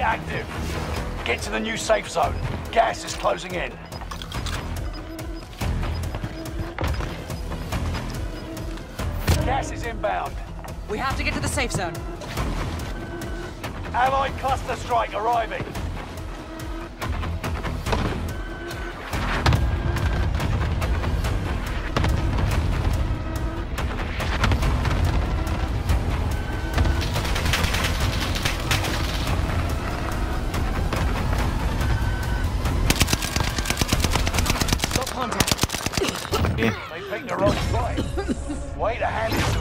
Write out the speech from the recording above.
active. Get to the new safe zone. Gas is closing in. Gas is inbound. We have to get to the safe zone. Allied cluster strike arriving. They picked the wrong side. Way to hand it